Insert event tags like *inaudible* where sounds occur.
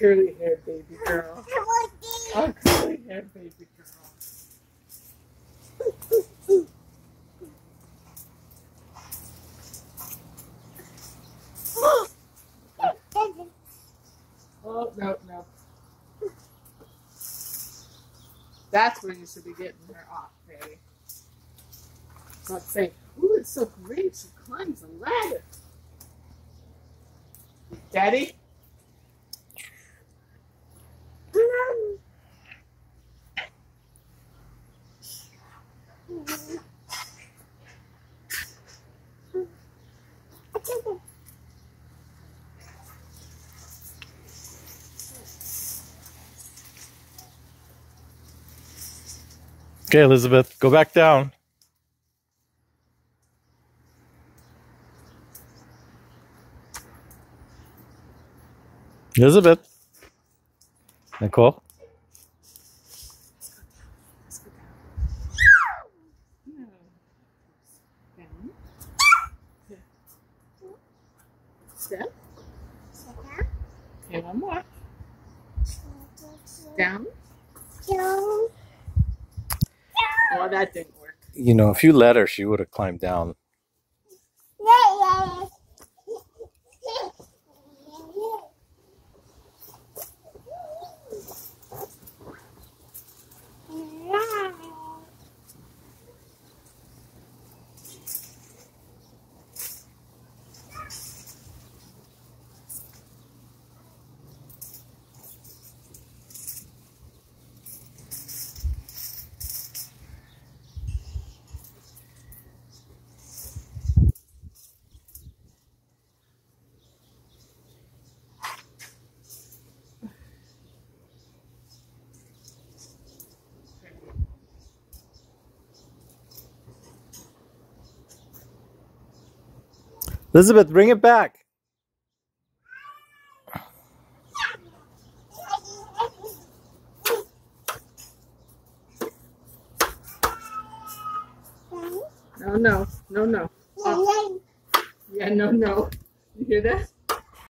curly haired baby girl. *laughs* A curly haired baby girl. Oh, no, no. That's where you should be getting her off, Patty. Not saying, ooh, it's so great. She climbs a ladder. Daddy? Okay, Elizabeth, go back down. Elizabeth. Nicole. Step. Okay, one more. Down. Oh, that didn't work. You know, if you let her, she would have climbed down. Elizabeth, bring it back. No, no, no, no. Oh. Yeah, no, no. You hear that?